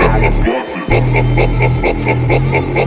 Now it's